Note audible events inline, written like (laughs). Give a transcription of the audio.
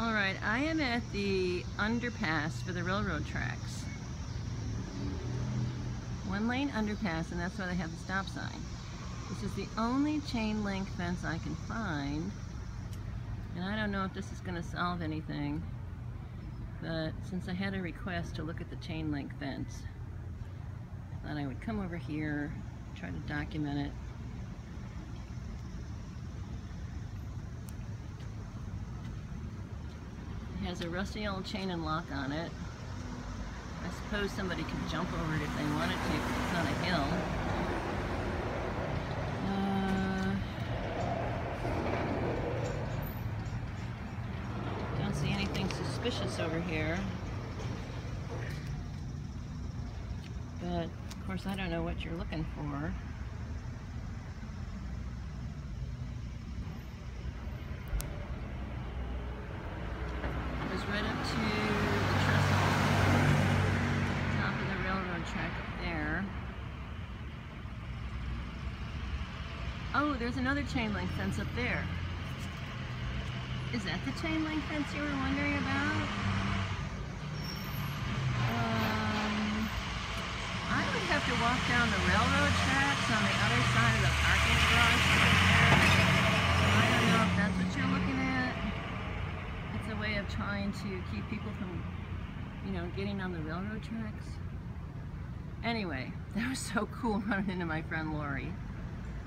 All right, I am at the underpass for the railroad tracks. One lane underpass, and that's why they have the stop sign. This is the only chain link fence I can find. And I don't know if this is gonna solve anything, but since I had a request to look at the chain link fence, I thought I would come over here, try to document it. Has a rusty old chain and lock on it. I suppose somebody could jump over it if they wanted to, because it's on a hill. Uh, don't see anything suspicious over here. But, of course, I don't know what you're looking for. It was right up to the trestle, top of the railroad track up there. Oh, there's another chain link fence up there. Is that the chain link fence you were wondering about? Um, I would have to walk down the railroad tracks on the other side of the parking garage. I don't know if that's what you're looking at. It's a way of trying to keep people from, you know, getting on the railroad tracks. Anyway, (laughs) that was so cool running into my friend Lori.